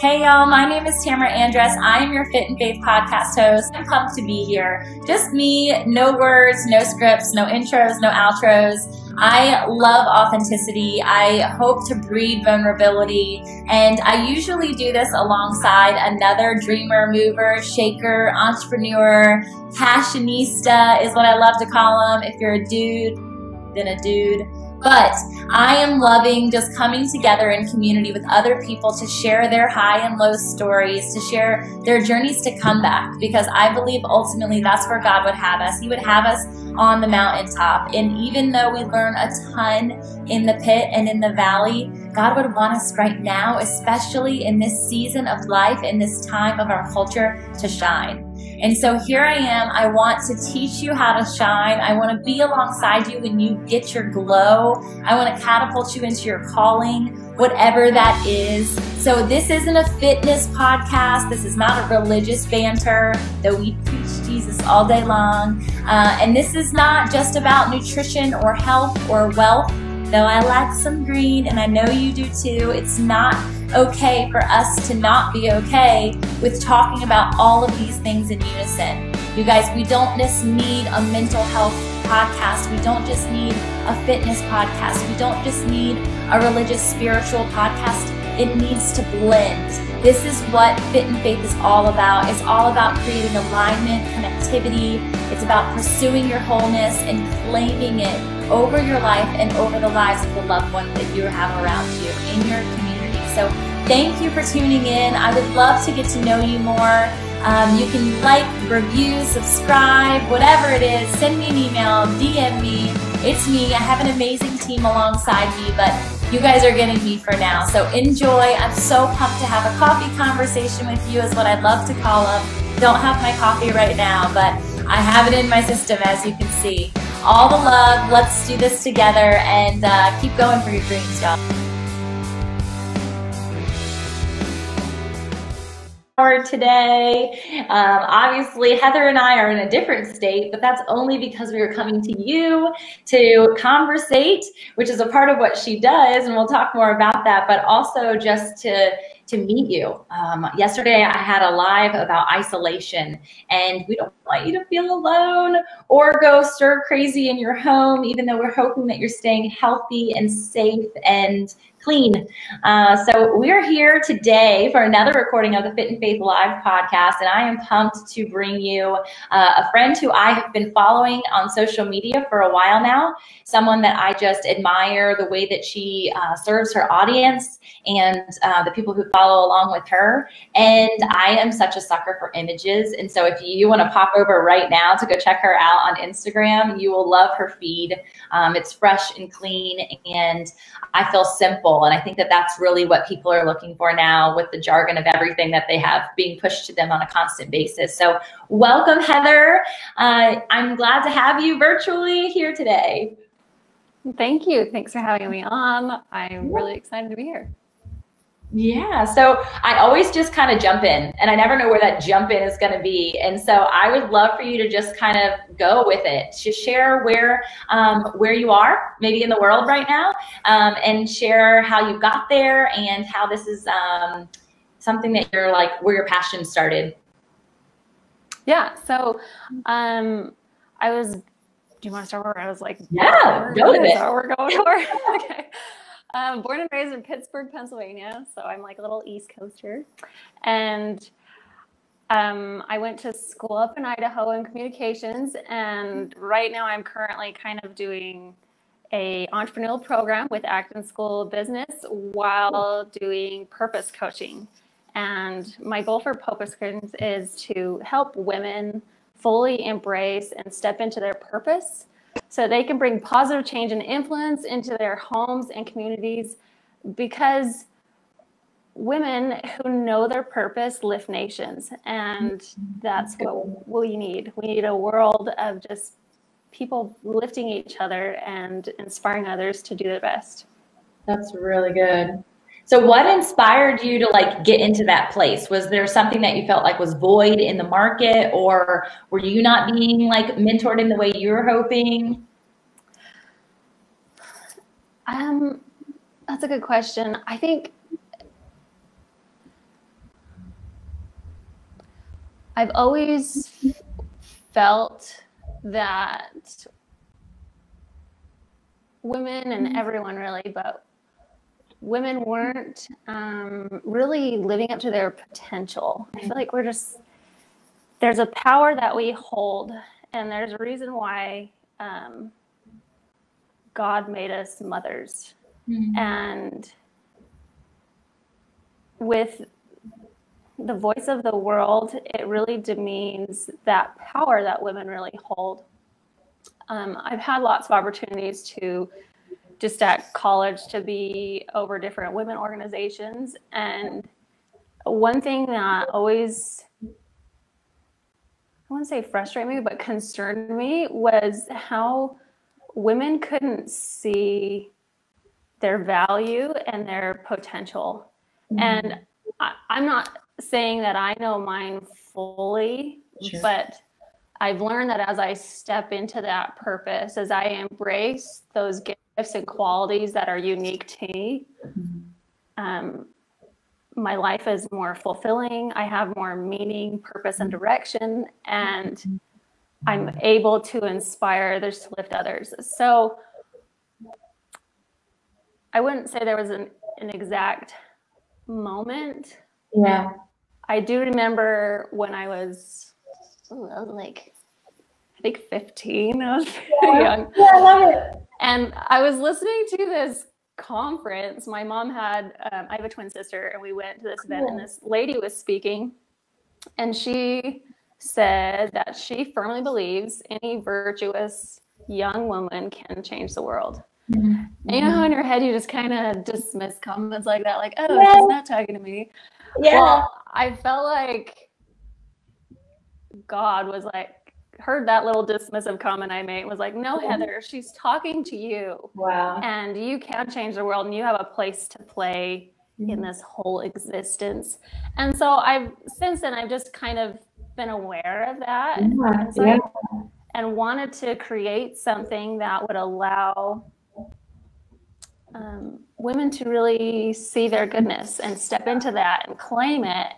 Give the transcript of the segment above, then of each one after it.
Hey y'all, my name is Tamra Andress. I am your Fit in Faith podcast host. I'm pumped to be here. Just me, no words, no scripts, no intros, no outros. I love authenticity. I hope to breed vulnerability. And I usually do this alongside another dreamer, mover, shaker, entrepreneur, passionista is what I love to call them. If you're a dude, then a dude. But I am loving just coming together in community with other people to share their high and low stories, to share their journeys to come back, because I believe ultimately that's where God would have us. He would have us on the mountaintop. And even though we learn a ton in the pit and in the valley, God would want us right now, especially in this season of life, in this time of our culture, to shine. And so here I am. I want to teach you how to shine. I want to be alongside you when you get your glow. I want to catapult you into your calling, whatever that is. So this isn't a fitness podcast. This is not a religious banter, though we preach Jesus all day long. Uh, and this is not just about nutrition or health or wealth, though I like some green and I know you do too. It's not okay for us to not be okay with talking about all of these things in unison. You guys, we don't just need a mental health podcast. We don't just need a fitness podcast. We don't just need a religious, spiritual podcast. It needs to blend. This is what Fit in Faith is all about. It's all about creating alignment, connectivity. It's about pursuing your wholeness and claiming it over your life and over the lives of the loved ones that you have around you in your community so thank you for tuning in. I would love to get to know you more. Um, you can like, review, subscribe, whatever it is. Send me an email, DM me. It's me. I have an amazing team alongside me, but you guys are getting me for now. So enjoy. I'm so pumped to have a coffee conversation with you, is what I'd love to call them. Don't have my coffee right now, but I have it in my system, as you can see. All the love. Let's do this together and uh, keep going for your dreams, y'all. Today. Um, obviously, Heather and I are in a different state, but that's only because we are coming to you to conversate, which is a part of what she does, and we'll talk more about that, but also just to to meet you. Um, yesterday, I had a live about isolation, and we don't want you to feel alone or go stir crazy in your home, even though we're hoping that you're staying healthy and safe and clean. Uh, so we're here today for another recording of the Fit in Faith Live podcast, and I am pumped to bring you uh, a friend who I have been following on social media for a while now. Someone that I just admire the way that she uh, serves her audience and uh, the people who follow along with her. And I am such a sucker for images, and so if you want to pop over right now to go check her out on Instagram, you will love her feed. Um, it's fresh and clean, and I feel simple. And I think that that's really what people are looking for now with the jargon of everything that they have being pushed to them on a constant basis. So, welcome, Heather. Uh, I'm glad to have you virtually here today. Thank you. Thanks for having me on. I'm really excited to be here. Yeah. So I always just kind of jump in and I never know where that jump in is going to be. And so I would love for you to just kind of go with it. Just share where, um, where you are maybe in the world right now um, and share how you got there and how this is um, something that you're like, where your passion started. Yeah. So um, I was, do you want to start where I was like, yeah, go with it. we're going for? okay. Um, born and raised in Pittsburgh, Pennsylvania, so I'm like a little East Coaster. And um, I went to school up in Idaho in communications, and right now I'm currently kind of doing a entrepreneurial program with Acton School of Business while doing purpose coaching. And my goal for purpose coaching is to help women fully embrace and step into their purpose so they can bring positive change and influence into their homes and communities because women who know their purpose lift nations. And that's what we need. We need a world of just people lifting each other and inspiring others to do their best. That's really good so what inspired you to like get into that place? Was there something that you felt like was void in the market or were you not being like mentored in the way you were hoping? Um, that's a good question. I think I've always felt that women and everyone really, but women weren't um, really living up to their potential. I feel like we're just, there's a power that we hold, and there's a reason why um, God made us mothers. Mm-hmm. And with the voice of the world, it really demeans that power that women really hold. Um, I've had lots of opportunities to just at college to be over different women organizations. And one thing that always, I wouldn't say frustrated me, but concerned me was how women couldn't see their value and their potential. Mm-hmm. And I, am not saying that I know mine fully, sure. but I've learned that as I step into that purpose, as I embrace those gifts and qualities that are unique to me, mm-hmm. um, my life is more fulfilling. I have more meaning, purpose, and direction, and. I'm able to inspire others to lift others. So I wouldn't say there was an, an exact moment. Yeah. I do remember when I was ooh, I was like, I think 15. I was pretty yeah. young. Yeah, I love it. And I was listening to this conference. My mom had, um, I have a twin sister, and we went to this event, and this lady was speaking, and she said that she firmly believes any virtuous young woman can change the world. Mm-hmm. And you know how in your head you just kind of dismiss comments like that, like, oh, yeah. she's not talking to me. Yeah. Well, I felt like God was like, heard that little dismissive comment I made was like, no, Heather, she's talking to you. Wow. And you can change the world and you have a place to play mm-hmm. in this whole existence. And so I've since then I've just kind of been aware of that. Yeah. And, so yeah. I, and wanted to create something that would allow um, women to really see their goodness and step into that and claim it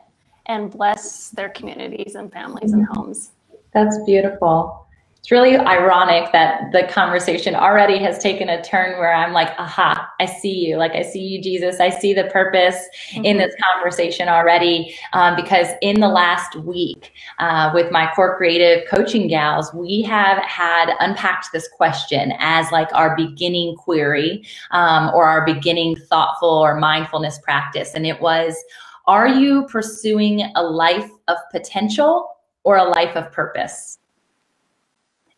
and bless their communities and families and homes. That's beautiful. It's really ironic that the conversation already has taken a turn where I'm like, aha, I see you. Like, I see you, Jesus. I see the purpose mm-hmm. in this conversation already. Um, because in the last week, uh, with my core creative coaching gals, we have had unpacked this question as like our beginning query um, or our beginning thoughtful or mindfulness practice. And it was, are you pursuing a life of potential or a life of purpose?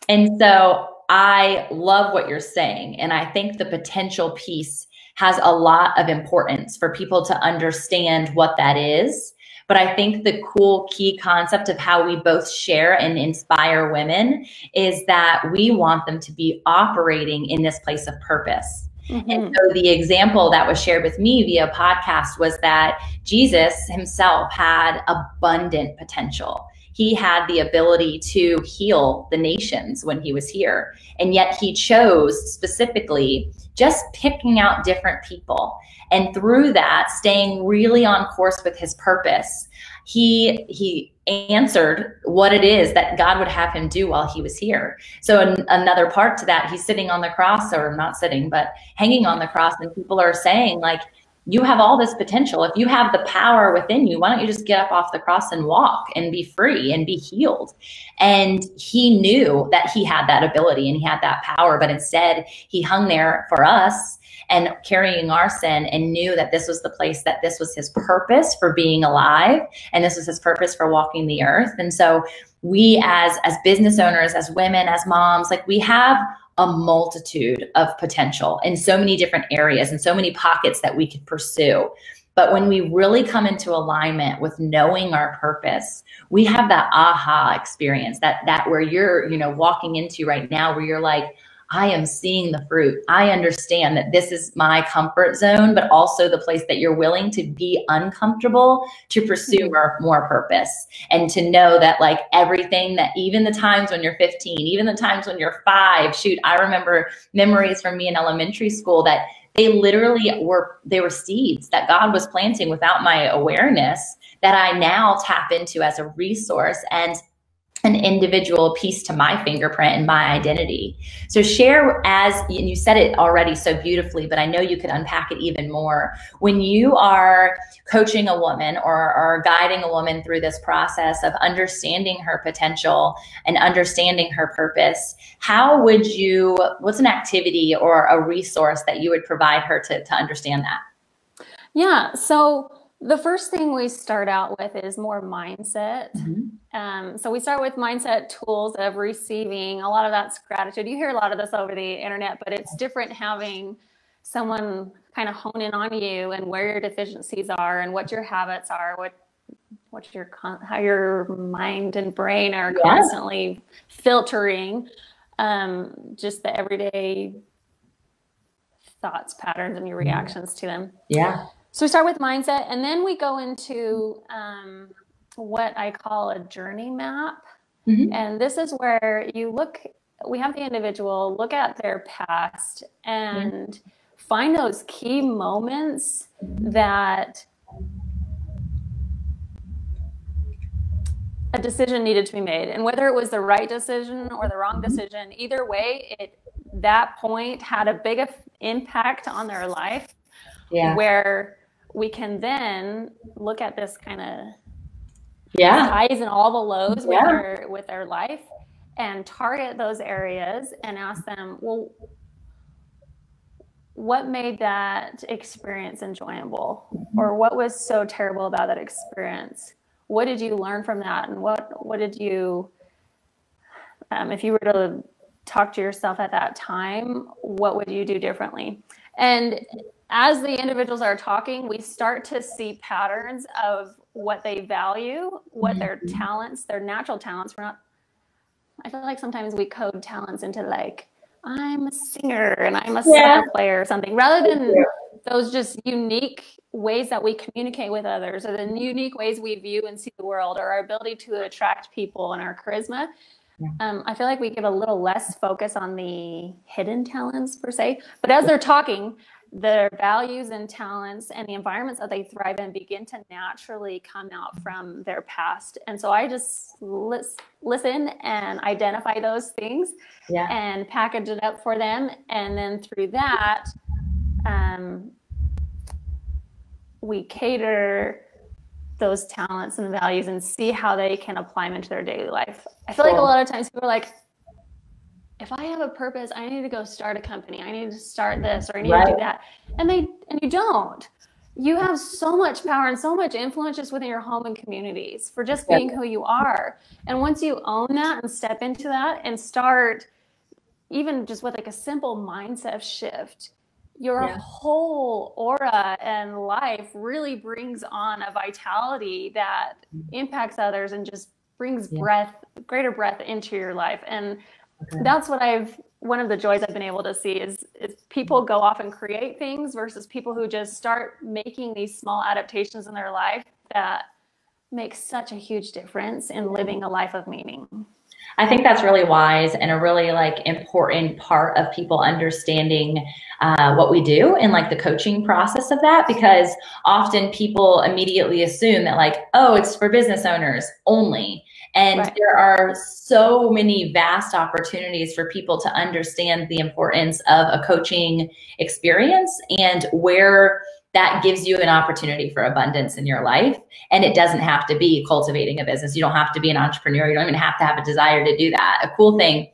And so I love what you're saying. And I think the potential piece has a lot of importance for people to understand what that is. But I think the cool key concept of how we both share and inspire women is that we want them to be operating in this place of purpose. Mm-hmm. And so the example that was shared with me via podcast was that Jesus himself had abundant potential. He had the ability to heal the nations when he was here. And yet he chose specifically just picking out different people. And through that, staying really on course with his purpose, he he answered what it is that God would have him do while he was here. So an, another part to that, he's sitting on the cross or not sitting, but hanging on the cross and people are saying like, you have all this potential. If you have the power within you, why don't you just get up off the cross and walk and be free and be healed? And he knew that he had that ability and he had that power, but instead he hung there for us and carrying our sin and knew that this was the place that this was his purpose for being alive and this was his purpose for walking the earth. And so we as as business owners, as women, as moms, like we have a multitude of potential in so many different areas and so many pockets that we could pursue. But when we really come into alignment with knowing our purpose, we have that aha experience that that where you're, you know, walking into right now where you're like, I am seeing the fruit. I understand that this is my comfort zone, but also the place that you're willing to be uncomfortable to pursue mm-hmm. more, more purpose and to know that, like, everything that even the times when you're 15, even the times when you're five, shoot, I remember memories from me in elementary school that they literally were they were seeds that God was planting without my awareness that I now tap into as a resource and an individual piece to my fingerprint and my identity. So share as and you said it already so beautifully, but I know you could unpack it even more. When you are coaching a woman or, guiding a woman through this process of understanding her potential and understanding her purpose, how would you what's an activity or a resource that you would provide her to, to understand that? Yeah. So the first thing we start out with is more mindset. Mm-hmm. Um, so we start with mindset tools of receiving. A lot of that's gratitude. You hear a lot of this over the internet, but it's different having someone kind of hone in on you and where your deficiencies are and what your habits are, what what your how your mind and brain are yeah. constantly filtering um, just the everyday thoughts, patterns, and your mm-hmm. reactions to them. Yeah. So we start with mindset, and then we go into um, what I call a journey map. Mm-hmm. And this is where you look, we have the individual look at their past and mm-hmm. find those key moments that a decision needed to be made. And whether it was the right decision or the wrong mm-hmm. decision, either way, it that point had a big impact on their life yeah. where we can then look at this kind of yeah highs and all the lows yeah. with their with their life and target those areas and ask them well what made that experience enjoyable mm-hmm. or what was so terrible about that experience what did you learn from that and what what did you um, if you were to talk to yourself at that time what would you do differently and as the individuals are talking, we start to see patterns of what they value, what mm-hmm. their talents, their natural talents. We're not, I feel like sometimes we code talents into like, I'm a singer and I'm a yeah. soccer player or something, rather than those just unique ways that we communicate with others or the unique ways we view and see the world or our ability to attract people and our charisma. Yeah. Um, I feel like we give a little less focus on the hidden talents per se, but as they're talking, their values and talents and the environments that they thrive in begin to naturally come out from their past. And so I just lis- listen and identify those things yeah. and package it up for them. And then through that, um, we cater those talents and values and see how they can apply them into their daily life. I feel cool. like a lot of times people are like, if I have a purpose, I need to go start a company. I need to start this or I need right. to do that. And they and you don't. You have so much power and so much influence just within your home and communities for just being who you are. And once you own that and step into that and start even just with like a simple mindset shift, your yeah. whole aura and life really brings on a vitality that mm-hmm. impacts others and just brings yeah. breath, greater breath into your life. And Okay. That's what I've one of the joys I've been able to see is is people go off and create things versus people who just start making these small adaptations in their life that make such a huge difference in living a life of meaning. I think that's really wise and a really like important part of people understanding uh, what we do and like the coaching process of that because often people immediately assume that like oh it's for business owners only and right. there are so many vast opportunities for people to understand the importance of a coaching experience and where that gives you an opportunity for abundance in your life. And it doesn't have to be cultivating a business. You don't have to be an entrepreneur. You don't even have to have a desire to do that. A cool thing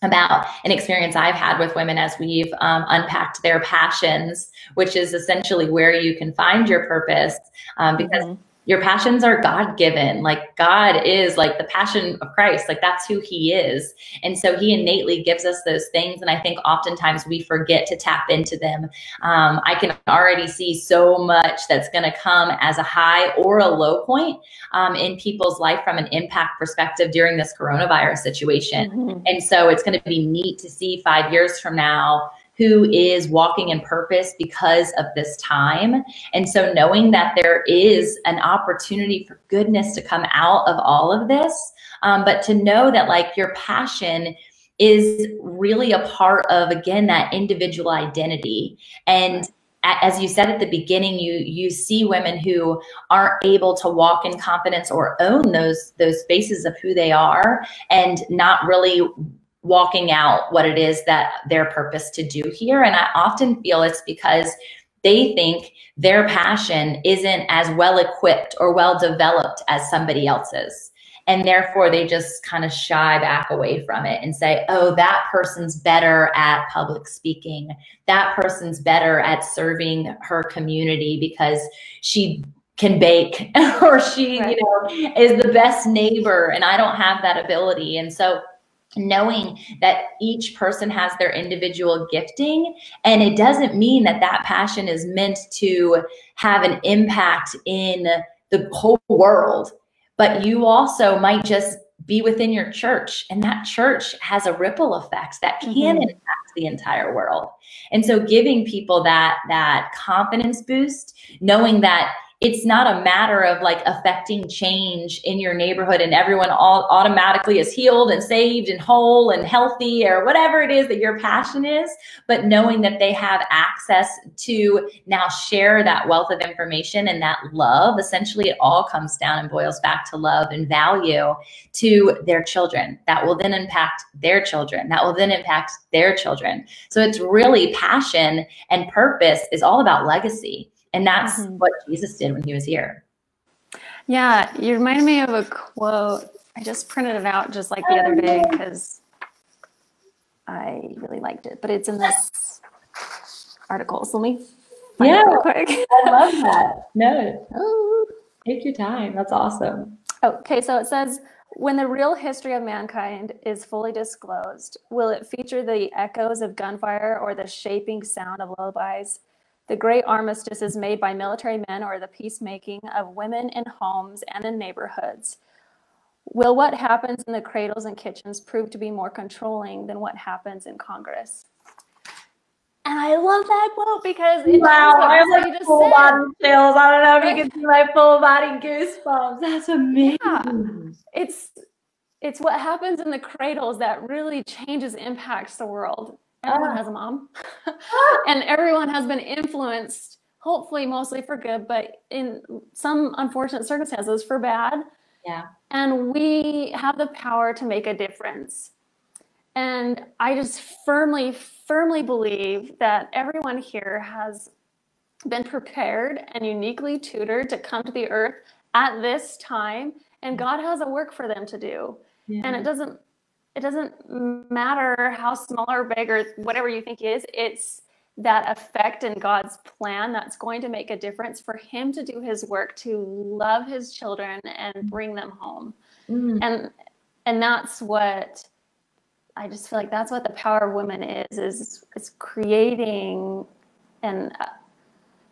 about an experience I've had with women as we've um, unpacked their passions, which is essentially where you can find your purpose. Um, because mm-hmm your passions are God given. Like God is like the passion of Christ. Like that's who he is. And so he innately gives us those things. And I think oftentimes we forget to tap into them. Um, I can already see so much that's going to come as a high or a low point um, in people's life from an impact perspective during this coronavirus situation. Mm-hmm. And so it's going to be neat to see five years from now who is walking in purpose because of this time. And so knowing that there is an opportunity for goodness to come out of all of this, um, but to know that like your passion is really a part of again that individual identity and as you said at the beginning you you see women who aren't able to walk in confidence or own those those spaces of who they are and not really walking out what it is that their purpose to do here. And i often feel it's because they think their passion isn't as well equipped or well developed as somebody else's. And therefore they just kind of shy back away from it and say oh that person's better at public speaking. That person's better at serving her community because she can bake or she right. you know is the best neighbor and i don't have that ability. And so knowing that each person has their individual gifting and it doesn't mean that that passion is meant to have an impact in the whole world but you also might just be within your church and that church has a ripple effect that can mm-hmm. impact the entire world and so giving people that that confidence boost knowing that it's not a matter of like affecting change in your neighborhood and everyone all automatically is healed and saved and whole and healthy or whatever it is that your passion is, but knowing that they have access to now share that wealth of information and that love. Essentially, it all comes down and boils back to love and value to their children. That will then impact their children. That will then impact their children. So it's really passion and purpose is all about legacy. And that's mm-hmm. what Jesus did when he was here. Yeah, you reminded me of a quote. I just printed it out just like the other day because I really liked it, but it's in this article. So let me yeah, real quick. I love that. No, oh. take your time. That's awesome. Okay, so it says when the real history of mankind is fully disclosed, will it feature the echoes of gunfire or the shaping sound of lullabies? The great armistice is made by military men or the peacemaking of women in homes and in neighborhoods. Will what happens in the cradles and kitchens prove to be more controlling than what happens in Congress? And I love that quote because it wow, I have like full said. body chills. I don't know if you can see my full body goosebumps. That's amazing. Yeah. It's it's what happens in the cradles that really changes, impacts the world everyone ah. has a mom. And everyone has been influenced hopefully mostly for good but in some unfortunate circumstances for bad. Yeah. And we have the power to make a difference. And i just firmly firmly believe that everyone here has been prepared and uniquely tutored to come to the earth at this time and god has a work for them to do. Yeah. and it doesn't it doesn't matter how small or big or whatever you think is it's that effect in god's plan that's going to make a difference for him to do his work to love his children and bring them home mm. and and that's what i just feel like that's what the power of women is is is creating and uh,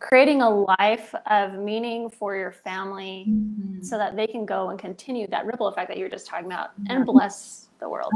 creating a life of meaning for your family mm-hmm. so that they can go and continue that ripple effect that you're just talking about and bless the world.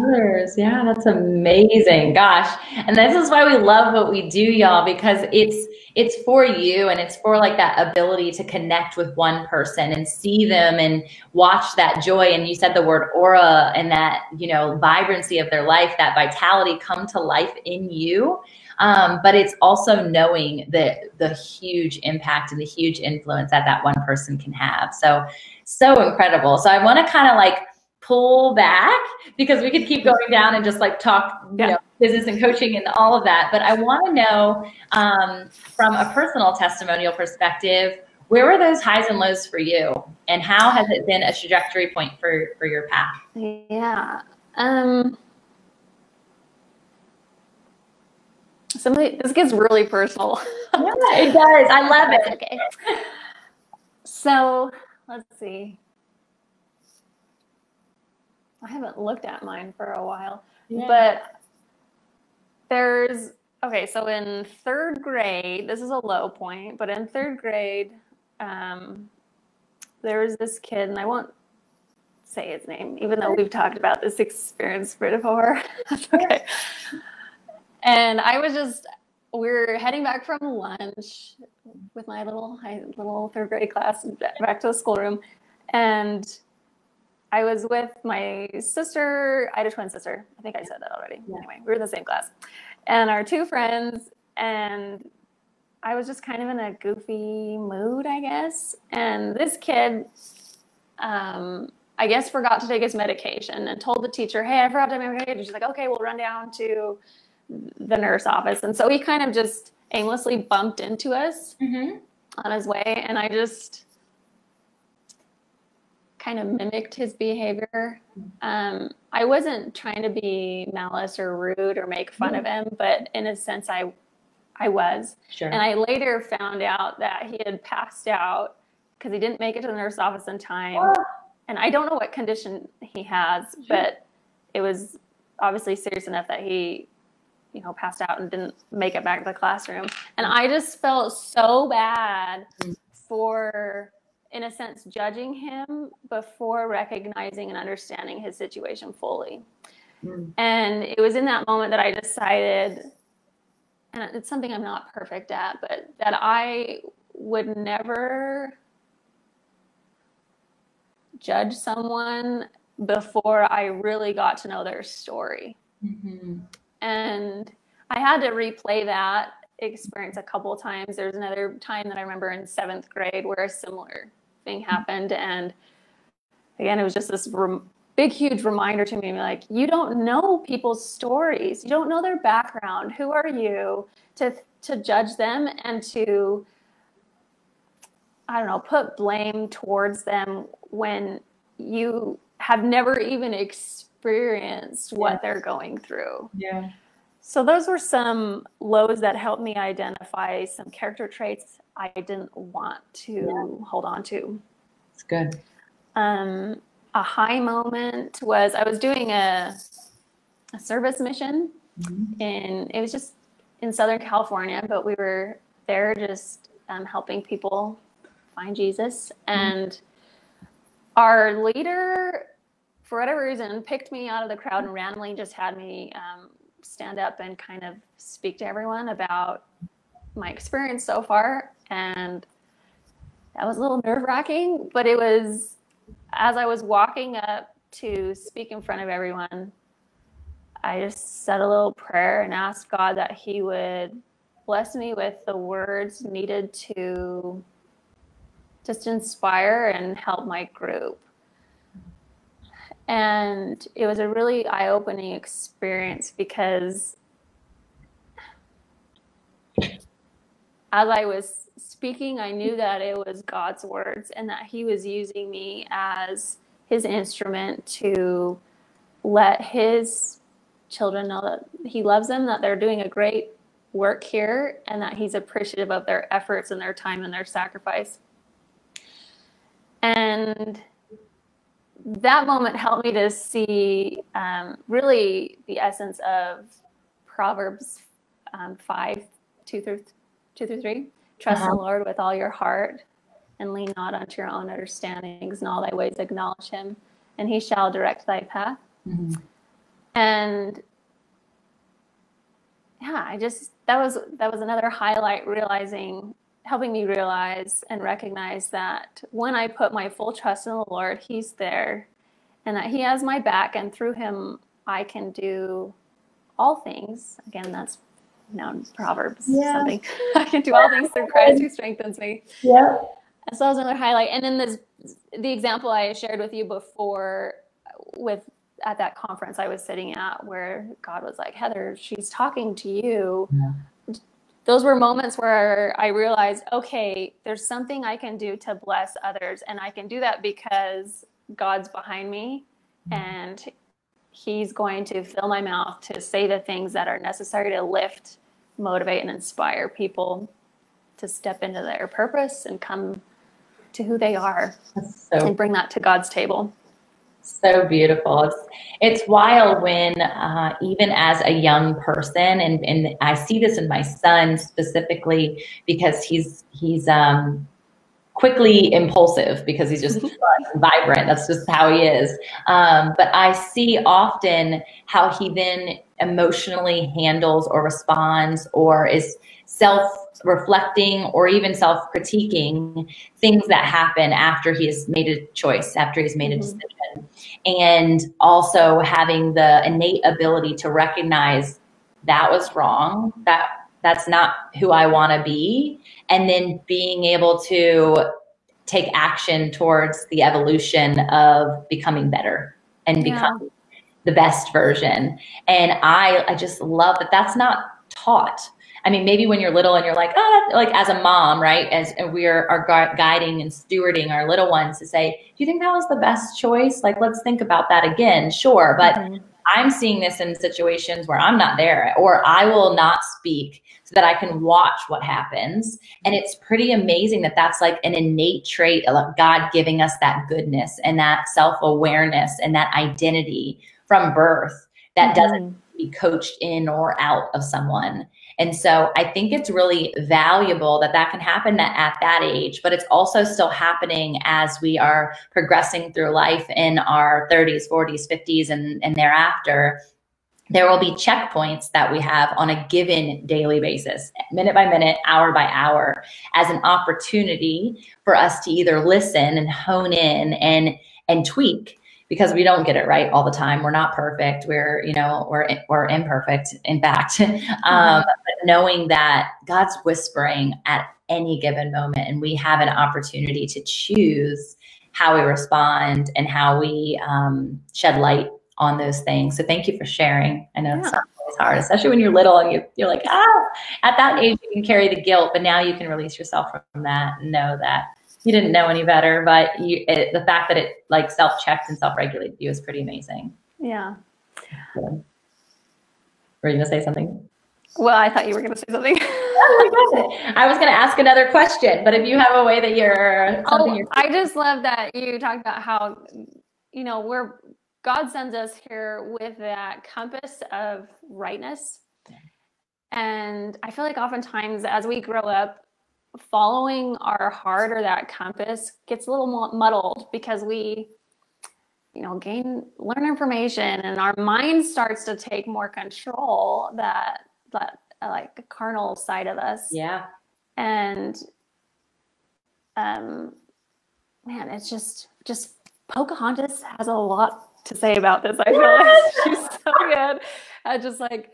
Yeah, that's amazing. Gosh. And this is why we love what we do, y'all, because it's it's for you and it's for like that ability to connect with one person and see them and watch that joy. And you said the word aura and that, you know, vibrancy of their life, that vitality come to life in you. Um, but it's also knowing the the huge impact and the huge influence that that one person can have. So so incredible. So I want to kind of like pull back because we could keep going down and just like talk you yeah. know, business and coaching and all of that. But I want to know um, from a personal testimonial perspective, where were those highs and lows for you, and how has it been a trajectory point for for your path? Yeah. Um, somebody, this gets really personal. yeah, it does. I love it. Okay. So let's see. I haven't looked at mine for a while, yeah. but there's okay. So in third grade, this is a low point, but in third grade, um, there was this kid, and I won't say his name, even though we've talked about this experience before. okay. And I was just, we are heading back from lunch with my little, my little third grade class back to the schoolroom, and I was with my sister. I had a twin sister. I think I said that already. Yeah. Anyway, we were in the same class, and our two friends, and I was just kind of in a goofy mood, I guess. And this kid, um, I guess, forgot to take his medication and told the teacher, "Hey, I forgot to take my medication." She's like, "Okay, we'll run down to the nurse office." And so he kind of just aimlessly bumped into us mm-hmm. on his way, and I just kind of mimicked his behavior. Um, I wasn't trying to be malice or rude or make fun of him, but in a sense, I I was. Sure. And I later found out that he had passed out because he didn't make it to the nurse office in time. Oh. And I don't know what condition he has, sure. but it was obviously serious enough that he, you know, passed out and didn't make it back to the classroom. And I just felt so bad mm. for in a sense, judging him before recognizing and understanding his situation fully. Mm. And it was in that moment that I decided, and it's something I'm not perfect at, but that I would never judge someone before I really got to know their story. Mm-hmm. And I had to replay that experience a couple times. There's another time that I remember in seventh grade where a similar thing happened. And again, it was just this rem- big, huge reminder to me like, you don't know people's stories, you don't know their background. Who are you to, to judge them and to, I don't know, put blame towards them when you have never even experienced what they're going through. Yeah. So those were some lows that helped me identify some character traits I didn't want to yeah. hold on to. It's good. Um, a high moment was I was doing a, a service mission, mm-hmm. and it was just in Southern California, but we were there just um, helping people find Jesus. Mm-hmm. And our leader, for whatever reason, picked me out of the crowd and randomly just had me um, stand up and kind of speak to everyone about my experience so far and that was a little nerve wracking, but it was as I was walking up to speak in front of everyone, I just said a little prayer and asked God that He would bless me with the words needed to just inspire and help my group. And it was a really eye opening experience because as I was speaking, I knew that it was God's words and that He was using me as His instrument to let His children know that He loves them, that they're doing a great work here, and that He's appreciative of their efforts and their time and their sacrifice. And that moment helped me to see um, really the essence of Proverbs um, 5 2 through two through three. Trust uh-huh. the Lord with all your heart and lean not unto your own understandings. In all thy ways acknowledge him, and he shall direct thy path. Mm-hmm. And yeah, I just that was that was another highlight realizing helping me realize and recognize that when I put my full trust in the Lord, he's there and that he has my back and through him I can do all things. Again, that's known Proverbs yeah. something. I can do all things through Christ who strengthens me. Yeah. And so that was another highlight. And then this the example I shared with you before with at that conference I was sitting at where God was like, Heather, she's talking to you. Yeah. Those were moments where I realized, okay, there's something I can do to bless others. And I can do that because God's behind me mm-hmm. and He's going to fill my mouth to say the things that are necessary to lift motivate and inspire people to step into their purpose and come to who they are so, and bring that to God's table. So beautiful. It's, it's wild when, uh, even as a young person, and, and I see this in my son specifically because he's he's um, quickly impulsive because he's just vibrant. That's just how he is. Um, but I see often how he then emotionally handles or responds or is self reflecting or even self critiquing things that happen after he has made a choice, after he's made a mm-hmm. decision. and also having the innate ability to recognize that was wrong that that's not who i want to be and then being able to take action towards the evolution of becoming better and becoming yeah. the best version and i i just love that that's not taught I mean, maybe when you're little and you're like, oh, like as a mom, right? As we're are guiding and stewarding our little ones to say, do you think that was the best choice? Like, let's think about that again. Sure, but mm-hmm. I'm seeing this in situations where I'm not there, or I will not speak so that I can watch what happens. And it's pretty amazing that that's like an innate trait of God giving us that goodness and that self awareness and that identity from birth that mm-hmm. doesn't be coached in or out of someone. And so I think it's really valuable that that can happen at that age, but it's also still happening as we are progressing through life in our 30s, 40s, 50s, and, and thereafter. There will be checkpoints that we have on a given daily basis, minute by minute, hour by hour, as an opportunity for us to either listen and hone in and and tweak because we don't get it right all the time. We're not perfect. We're, you know, we're, we're imperfect, in fact. um, mm-hmm. But knowing that God's whispering at any given moment and we have an opportunity to choose how we respond and how we um, shed light on those things. So thank you for sharing. I know yeah. it's always hard, especially when you're little and you, you're like, ah, at that age you can carry the guilt, but now you can release yourself from that and know that you didn't know any better, but you, it, the fact that it like self checked and self regulated you is pretty amazing. Yeah. yeah. Were you gonna say something? Well, I thought you were gonna say something. I was gonna ask another question, but if you have a way that you're, oh, you're- I just love that you talked about how you know we're God sends us here with that compass of rightness. And I feel like oftentimes as we grow up, following our heart or that compass gets a little muddled because we you know gain learn information and our mind starts to take more control that that like carnal side of us. Yeah. And um man it's just just pocahontas has a lot to say about this i feel like. She's so good at just like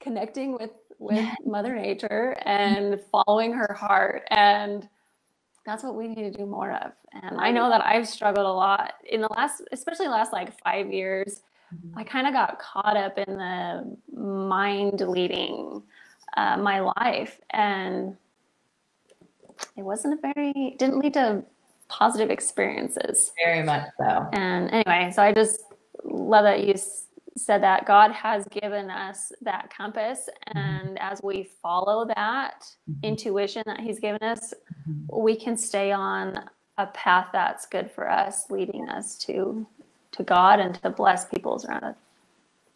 connecting with with Mother Nature and following her heart. And that's what we need to do more of. And I know that I've struggled a lot in the last, especially the last like five years. Mm-hmm. I kind of got caught up in the mind leading uh, my life. And it wasn't a very, didn't lead to positive experiences. Very much so. And anyway, so I just love that you said that God has given us that compass, and as we follow that mm-hmm. intuition that He's given us, mm-hmm. we can stay on a path that's good for us, leading us to to God and to bless people around us.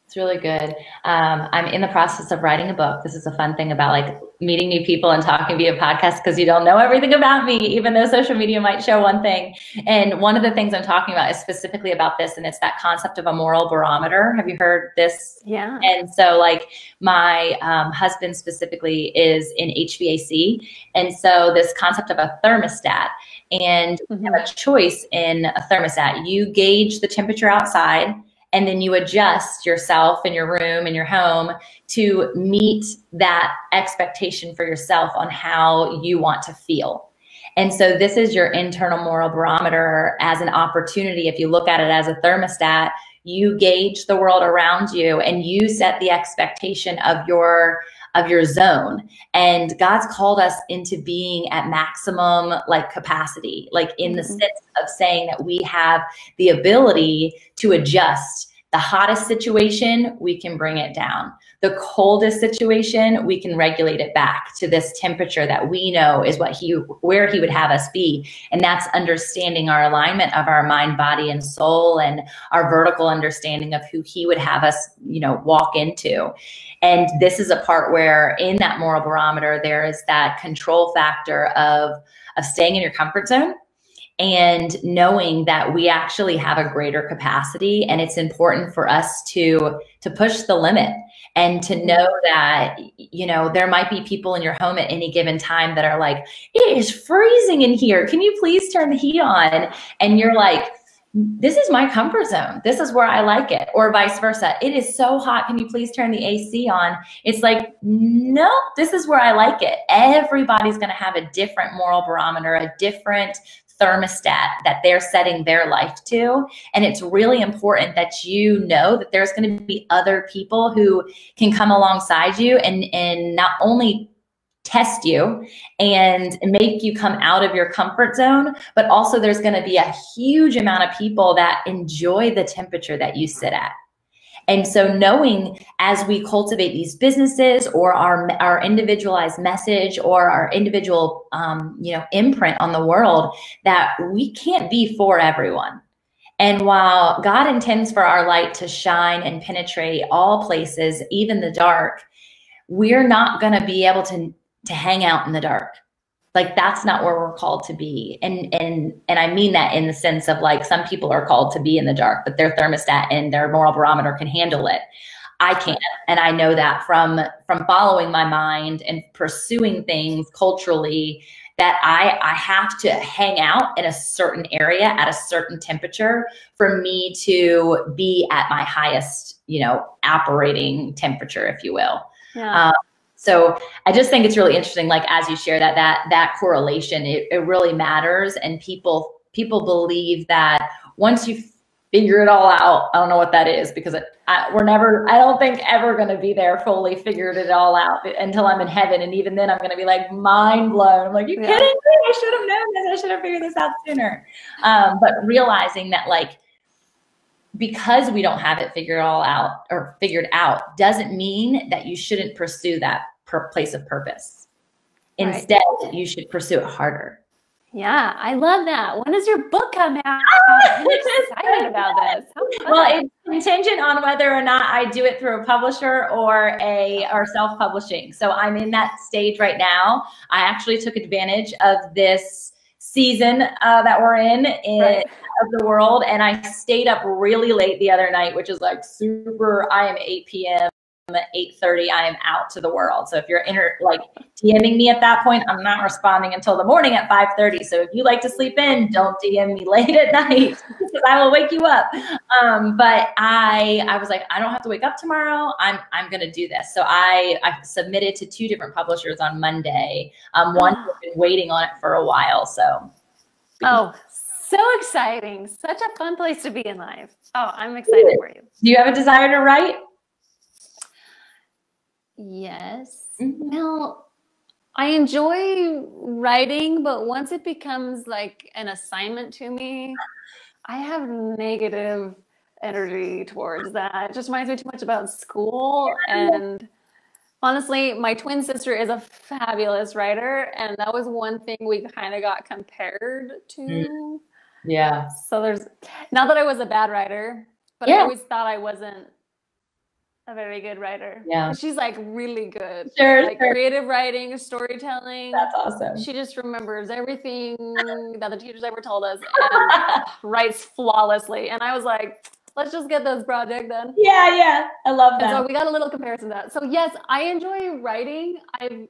It's really good. Um, I'm in the process of writing a book. This is a fun thing about like meeting new people and talking via podcast because you don't know everything about me, even though social media might show one thing. And one of the things I'm talking about is specifically about this, and it's that concept of a moral barometer. Have you heard this? Yeah. And so, like, my um, husband specifically is in HVAC. And so, this concept of a thermostat and mm-hmm. have a choice in a thermostat. You gauge the temperature outside and then you adjust yourself in your room in your home to meet that expectation for yourself on how you want to feel. And so this is your internal moral barometer as an opportunity. If you look at it as a thermostat you gauge the world around you and you set the expectation of your of your zone. And god's called us into being at maximum like capacity like in the mm-hmm. sense of saying that we have the ability to adjust. The hottest situation we can bring it down the coldest situation we can regulate it back to this temperature that we know is what he where he would have us be. And that's understanding our alignment of our mind body and soul and our vertical understanding of who he would have us you know walk into. And this is a part where in that moral barometer there is that control factor of of staying in your comfort zone and knowing that we actually have a greater capacity. And it's important for us to to push the limit and to mm-hmm. know that you know there might be people in your home at any given time that are like it is freezing in here can you please turn the heat on and you're like this is my comfort zone. This is where I like it, or vice versa. It is so hot. Can you please turn the AC on? It's like, no, this is where I like it. Everybody's going to have a different moral barometer, a different thermostat that they're setting their life to. And it's really important that you know that there's going to be other people who can come alongside you and, and not only test you and make you come out of your comfort zone, but also there's going to be a huge amount of people that enjoy the temperature that you sit at. And so knowing as we cultivate these businesses or our, our individualized message or our individual, um, you know, imprint on the world that we can't be for everyone. And while God intends for our light to shine and penetrate all places, even the dark, we're not going to be able to, to hang out in the dark like that's not where we're called to be. And and and i mean that in the sense of like some people are called to be in the dark but their thermostat and their moral barometer can handle it. I can't. And i know that from from following my mind and pursuing things culturally that i i have to hang out in a certain area at a certain temperature for me to be at my highest you know operating temperature if you will. Yeah. Um, so I just think it's really interesting, like as you share that that that correlation, it, it really matters. And people people believe that once you figure it all out, I don't know what that is because it, I, we're never, I don't think ever going to be there fully figured it all out until I'm in heaven. And even then I'm going to be like mind blown. I'm like, you yeah. kidding me? I should have known this. I should have figured this out sooner. Um, but realizing that like, because we don't have it figured all out or figured out doesn't mean that you shouldn't pursue that per place of purpose. Instead, right. you should pursue it harder. Yeah, I love that. When does your book come out? I'm excited about this. Well, it's contingent on whether or not I do it through a publisher or a or self-publishing. So I'm in that stage right now. I actually took advantage of this season uh, that we're in, in right. of the world, and I stayed up really late the other night, which is like super. I am 8 p.m. 8.30 i am out to the world. So if you're inter like dming me at that point i'm not responding until the morning at 5.30 so if you like to sleep in don't dm me late at night because i will wake you up. Um, but i i was like i don't have to wake up tomorrow. I'm i'm gonna do this. So i i submitted to two different publishers on monday. Um, one has been waiting on it for a while so. Oh so exciting. Such a fun place to be in life. Oh i'm excited for you. Do you have a desire to write Yes. Mm-hmm. Now, I enjoy writing, but once it becomes like an assignment to me, I have negative energy towards that. It just reminds me too much about school. And honestly, my twin sister is a fabulous writer, and that was one thing we kind of got compared to. Mm. Yeah. So there's not that I was a bad writer, but yeah. I always thought I wasn't a very good writer. Yeah. She's like really good. Sure. Like sure. creative writing, storytelling. That's awesome. She just remembers everything that the teachers ever told us and writes flawlessly. And I was like, let's just get this project done. Yeah, yeah. I love that. And so we got a little comparison to that. So yes, I enjoy writing. I've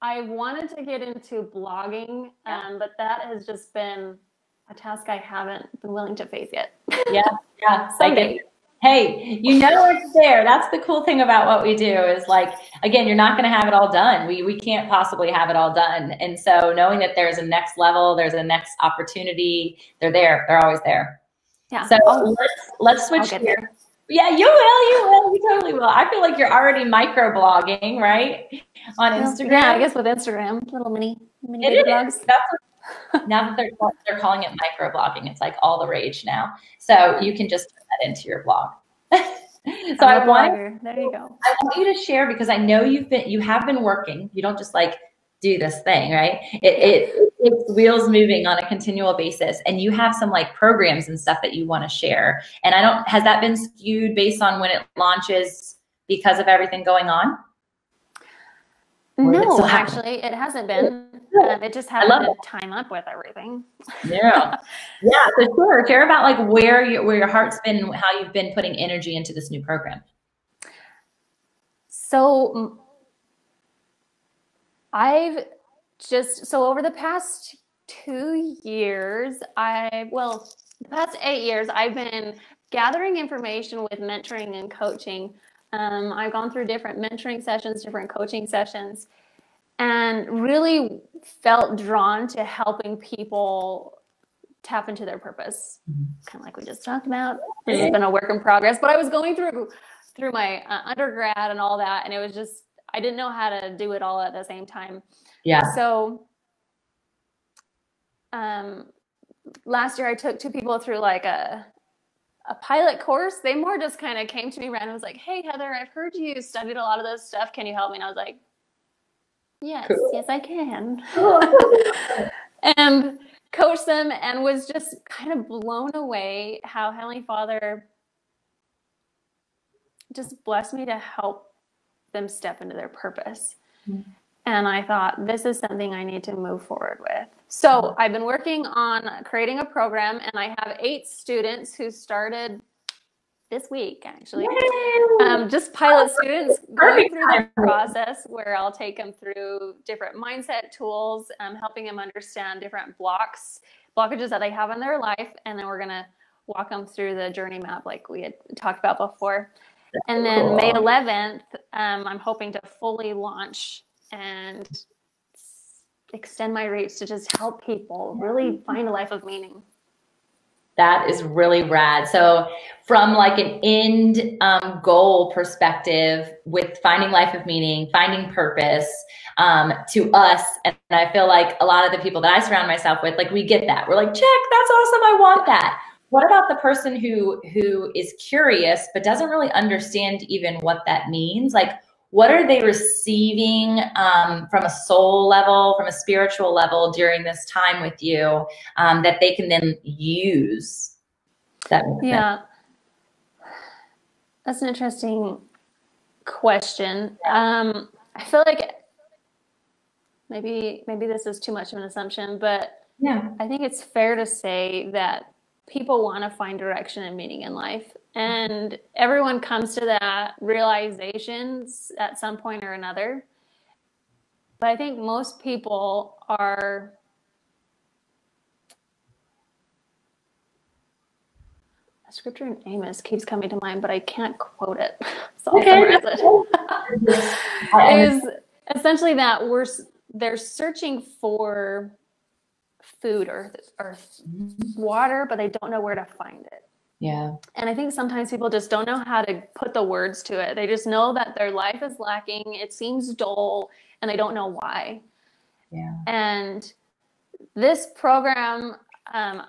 I wanted to get into blogging, um, but that has just been a task I haven't been willing to face yet. yeah, yeah. Someday hey, you know it's there. That's the cool thing about what we do is like, again, you're not going to have it all done. We, we can't possibly have it all done. And so knowing that there's a next level, there's a next opportunity, they're there. They're always there. Yeah. So let's, let's switch here. Yeah, you will. You will. You totally will. I feel like you're already micro blogging, right? On Instagram. Yeah, I guess with Instagram, little mini mini blogs. That's what, now that they're they're calling it micro blogging, it's like all the rage now. So you can just put that into your blog. so I want there you go. I want you to share because I know you've been you have been working. You don't just like do this thing, right? It, it it's wheels moving on a continual basis, and you have some like programs and stuff that you want to share. And I don't has that been skewed based on when it launches because of everything going on? No, actually, it hasn't been. Um, it just hasn't been time up with everything. yeah, yeah. So sure, share about like where you, where your heart's been, how you've been putting energy into this new program. So I've just so over the past two years, I well the past eight years, I've been gathering information with mentoring and coaching. Um, I've gone through different mentoring sessions, different coaching sessions, and really felt drawn to helping people tap into their purpose. Mm-hmm. Kind of like we just talked about. This has been a work in progress, but I was going through through my uh, undergrad and all that, and it was just I didn't know how to do it all at the same time. Yeah. So um, last year I took two people through like a a pilot course. They more just kind of came to me random, was like, "Hey Heather, I've heard you studied a lot of this stuff. Can you help me?" And I was like, "Yes, cool. yes, I can." and coached them and was just kind of blown away how Heavenly Father just blessed me to help them step into their purpose. Mm-hmm. And I thought, this is something I need to move forward with. So. I've been working on creating a program, and I have eight students who started this week, actually. Um, just pilot students going through the process where I'll take them through different mindset tools, um, helping them understand different blocks, blockages that they have in their life, and then we're going to walk them through the journey map like we had talked about before. And then May 11th, um, I'm hoping to fully launch and extend my reach to just help people really find a life of meaning. That is really rad. So, from like an end um, goal perspective, with finding life of meaning, finding purpose, um, to us, and I feel like a lot of the people that I surround myself with, like we get that. We're like, check, that's awesome. I want that. What about the person who who is curious but doesn't really understand even what that means? Like, what are they receiving um, from a soul level, from a spiritual level during this time with you um, that they can then use? That yeah, sense. that's an interesting question. Um, I feel like maybe maybe this is too much of an assumption, but yeah, I think it's fair to say that people want to find direction and meaning in life. And everyone comes to that realizations at some point or another. But I think most people are a scripture in Amos keeps coming to mind, but I can't quote it. So I'll summarize it. is essentially that we're they're searching for food or, or mm-hmm. water, but they don't know where to find it. Yeah. And I think sometimes people just don't know how to put the words to it. They just know that their life is lacking, it seems dull, and they don't know why. Yeah. And this program um,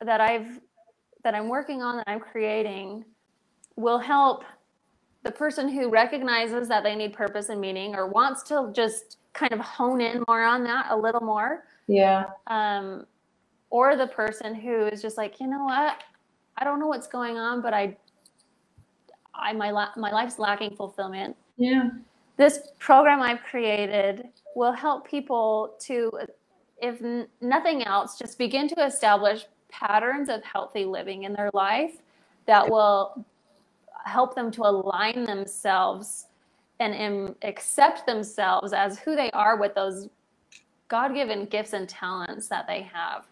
that I've that I'm working on that I'm creating will help the person who recognizes that they need purpose and meaning or wants to just kind of hone in more on that a little more yeah. Um, or the person who is just like, you know what? I don't know what's going on, but I, I my my life's lacking fulfillment. Yeah. This program I've created will help people to, if n- nothing else, just begin to establish patterns of healthy living in their life that will help them to align themselves and, and accept themselves as who they are with those God-given gifts and talents that they have.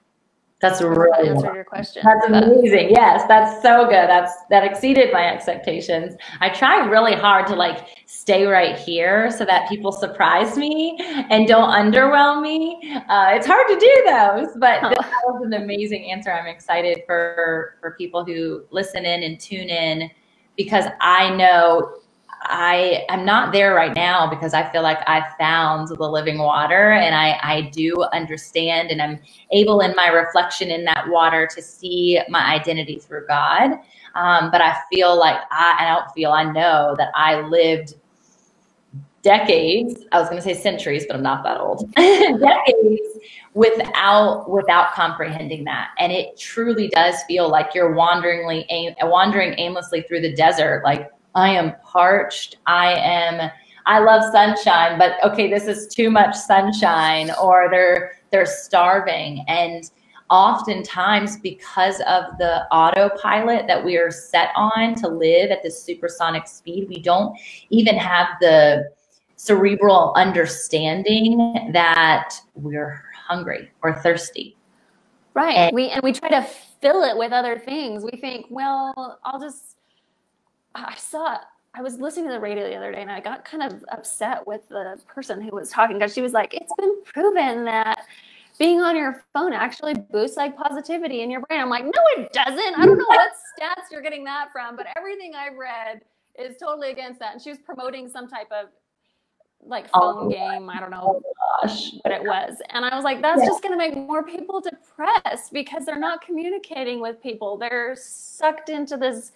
That's really answered your question. That's amazing. Yes, that's so good. That's that exceeded my expectations. I try really hard to like stay right here so that people surprise me and don't underwhelm me. Uh, it's hard to do those, but oh. that was an amazing answer. I'm excited for for people who listen in and tune in because I know I am not there right now because I feel like I found the living water and I, I do understand and I'm able in my reflection in that water to see my identity through God. Um, but I feel like I, I don't feel, I know that I lived decades, I was going to say centuries, but I'm not that old, decades without, without comprehending that. And it truly does feel like you're wanderingly, aim, wandering aimlessly through the desert. Like I am parched. I am I love sunshine, but okay, this is too much sunshine or they're they're starving and oftentimes because of the autopilot that we are set on to live at this supersonic speed, we don't even have the cerebral understanding that we're hungry or thirsty. Right. And we and we try to fill it with other things. We think, well, I'll just I saw I was listening to the radio the other day and I got kind of upset with the person who was talking because she was like, it's been proven that being on your phone actually boosts like positivity in your brain. I'm like, no, it doesn't. I don't know what stats you're getting that from, but everything I've read is totally against that. And she was promoting some type of like oh phone oh, game. I don't know oh, what it was. And I was like, that's yeah. just going to make more people depressed because they're not communicating with people. They're sucked into this,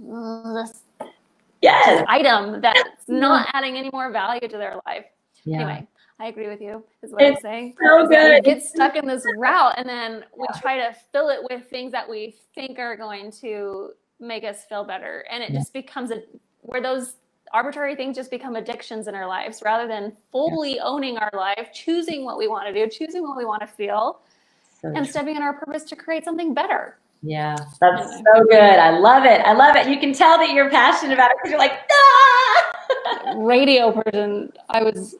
this yes. item that's not adding any more value to their life. Yeah. Anyway, I agree with you, is what it's I'm saying. So good. We get stuck in this route and then we try to fill it with things that we think are going to make us feel better. And it yeah. just becomes a where those arbitrary things just become addictions in our lives rather than fully yeah. owning our life, choosing what we want to do, choosing what we want to feel, so and stepping in our purpose to create something better. Yeah, that's so good. I love it. I love it. You can tell that you're passionate about it because you're like, ah! radio person. I was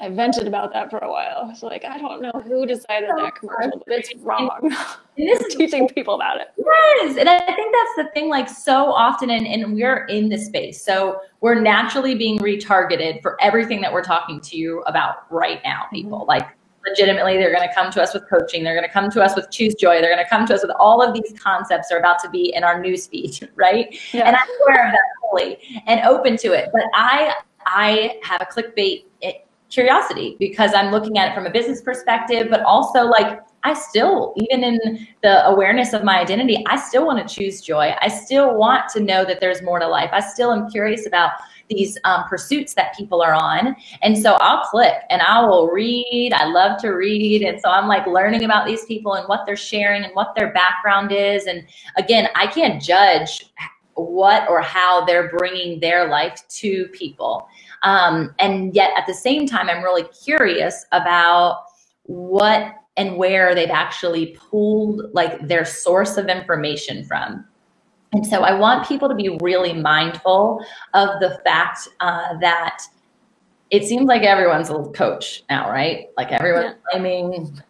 I vented about that for a while. So like, I don't know who decided that commercial, but it's wrong. And this is teaching people about it. Yes. And I think that's the thing, like so often, and, and we're in the space. So we're naturally being retargeted for everything that we're talking to you about right now, people. Mm-hmm. Like legitimately, they're going to come to us with coaching. They're going to come to us with choose joy. They're going to come to us with all of these concepts are about to be in our news feed, right? Yeah. And I'm aware of that fully and open to it. But I, I have a clickbait eh, curiosity because I'm looking at it from a business perspective, but also like I still, even in the awareness of my identity, I still want to choose joy. I still want to know that there's more to life. I still am curious about these um, pursuits that people are on. And so I'll click and I will read. I love to read. And so I'm like learning about these people and what they're sharing and what their background is. And again, I can't judge what or how they're bringing their life to people. Um, and yet at the same time, I'm really curious about what and where they've actually pulled like their source of information from. And so I want people to be really mindful of the fact uh, that it seems like everyone's a coach now, right? Like everyone's yeah. claiming,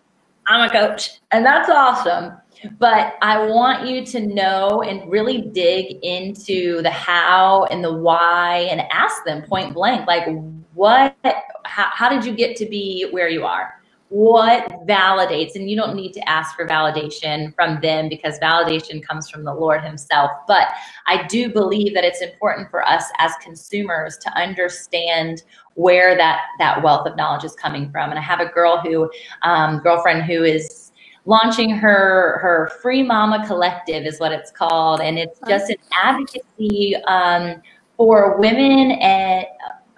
I'm a coach, and that's awesome. But I want you to know and really dig into the how and the why and ask them point blank, like, what, how, how did you get to be where you are? What validates, and you don't need to ask for validation from them because validation comes from the Lord Himself. But I do believe that it's important for us as consumers to understand where that that wealth of knowledge is coming from. And I have a girl who, um, girlfriend who is launching her her free mama collective is what it's called and it's just an advocacy um, for women and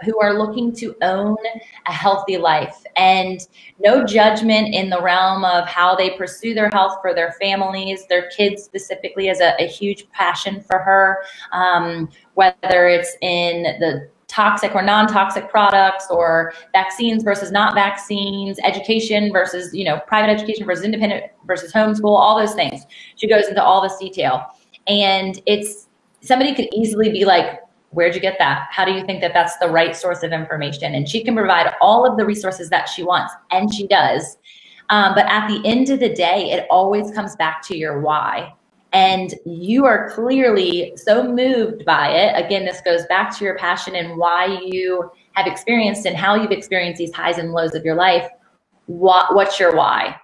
who are looking to own a healthy life and no judgment in the realm of how they pursue their health for their families their kids specifically is a, a huge passion for her um, whether it's in the toxic or non-toxic products or vaccines versus not vaccines, education versus, you know, private education versus independent versus homeschool, all those things. She goes into all this detail. And it's somebody could easily be like, where'd you get that? How do you think that that's the right source of information? And she can provide all of the resources that she wants, and she does. Um, but at the end of the day, it always comes back to your why and you are clearly so moved by it. Again, this goes back to your passion and why you have experienced and how you've experienced these highs and lows of your life. What, what's your why?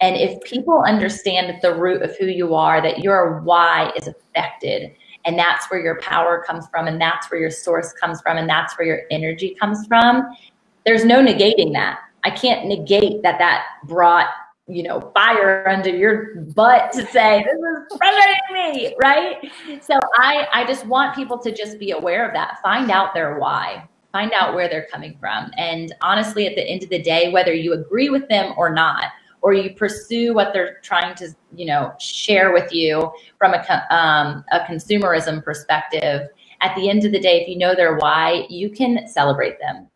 And if people understand at the root of who you are, that your why is affected, and that's where your power comes from, and that's where your source comes from, and that's where your energy comes from, there's no negating that. I can't negate that that brought you know, fire under your butt to say, this is frustrating me, right? So I, I just want people to just be aware of that. Find out their why. Find out where they're coming from. And honestly, at the end of the day, whether you agree with them or not, or you pursue what they're trying to, you know, share with you from a, um, a consumerism perspective, at the end of the day, if you know their why, you can celebrate them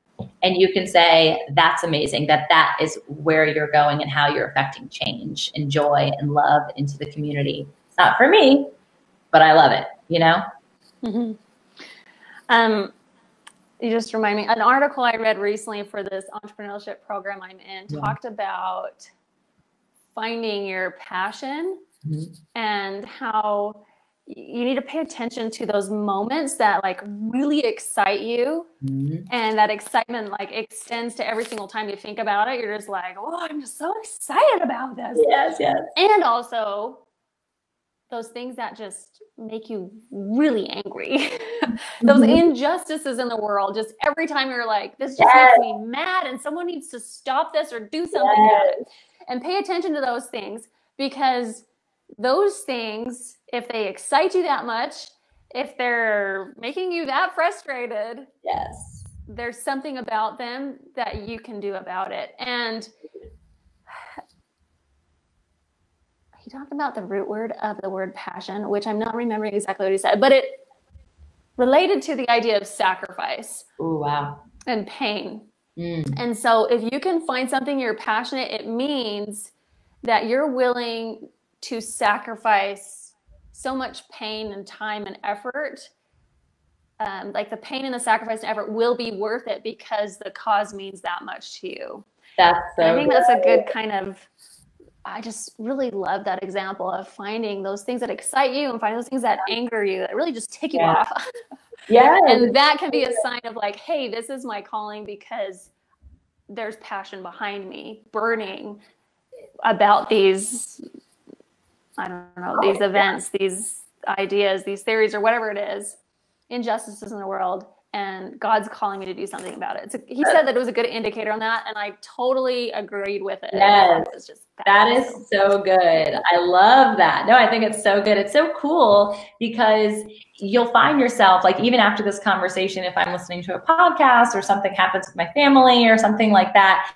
and you can say that's amazing that that is where you're going and how you're affecting change and joy and love into the community it's not for me but i love it you know mm-hmm. um, you just remind me an article i read recently for this entrepreneurship program i'm in yeah. talked about finding your passion mm-hmm. and how you need to pay attention to those moments that like really excite you mm-hmm. and that excitement like extends to every single time you think about it you're just like oh i'm just so excited about this yes yes and also those things that just make you really angry those mm-hmm. injustices in the world just every time you're like this just yes. makes me mad and someone needs to stop this or do something yes. about it and pay attention to those things because those things, if they excite you that much, if they're making you that frustrated, yes, there's something about them that you can do about it. And he talked about the root word of the word passion, which I'm not remembering exactly what he said, but it related to the idea of sacrifice. Oh, wow. And pain. Mm. And so if you can find something you're passionate, it means that you're willing to sacrifice so much pain and time and effort um, like the pain and the sacrifice and effort will be worth it because the cause means that much to you that's so i think good. that's a good kind of i just really love that example of finding those things that excite you and finding those things that anger you that really just tick you yeah. off yeah and that can be a sign of like hey this is my calling because there's passion behind me burning about these I don't know, these oh, events, these ideas, these theories, or whatever it is, injustices in the world, and God's calling me to do something about it. So he said that it was a good indicator on that, and I totally agreed with it. Yes, it just that is so good. I love that. No, I think it's so good. It's so cool because you'll find yourself like even after this conversation, if I'm listening to a podcast or something happens with my family or something like that,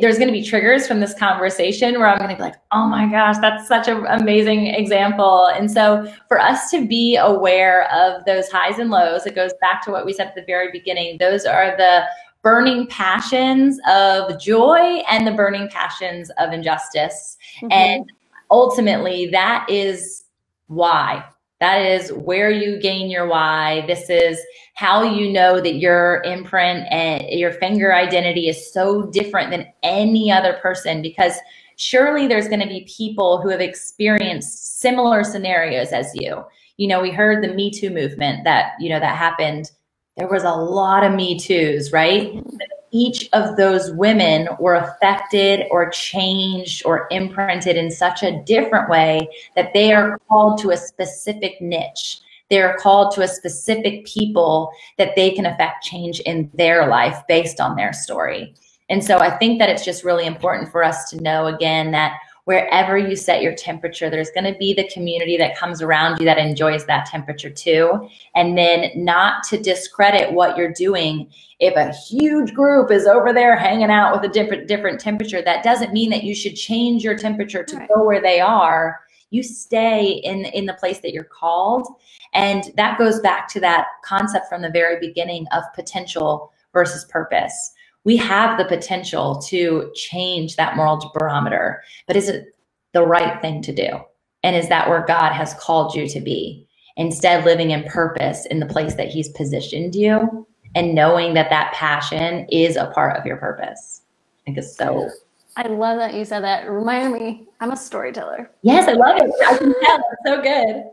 there's going to be triggers from this conversation where I'm going to be like, oh my gosh, that's such an amazing example. And so for us to be aware of those highs and lows, it goes back to what we said at the very beginning. Those are the burning passions of joy and the burning passions of injustice. Mm-hmm. And ultimately, that is why that is where you gain your why. This is how you know that your imprint and your finger identity is so different than any other person because surely there's going to be people who have experienced similar scenarios as you. You know, we heard the Me Too movement that, you know, that happened. There was a lot of Me Too's, right? Mm-hmm each of those women were affected or changed or imprinted in such a different way that they are called to a specific niche. They are called to a specific people that they can affect change in their life based on their story. And so I think that it's just really important for us to know again that wherever you set your temperature, there's going to be the community that comes around you that enjoys that temperature too. And then not to discredit what you're doing. If a huge group is over there hanging out with a different different temperature, that doesn't mean that you should change your temperature to right. go where they are. You stay in in the place that you're called. And that goes back to that concept from the very beginning of potential versus purpose we have the potential to change that moral barometer. But is it the right thing to do? And is that where God has called you to be? Instead, living in purpose in the place that He's positioned you and knowing that that passion is a part of your purpose. I think it's so. I love that you said that. Remind me, I'm a storyteller. Yes, I love it. I can tell. It's so good.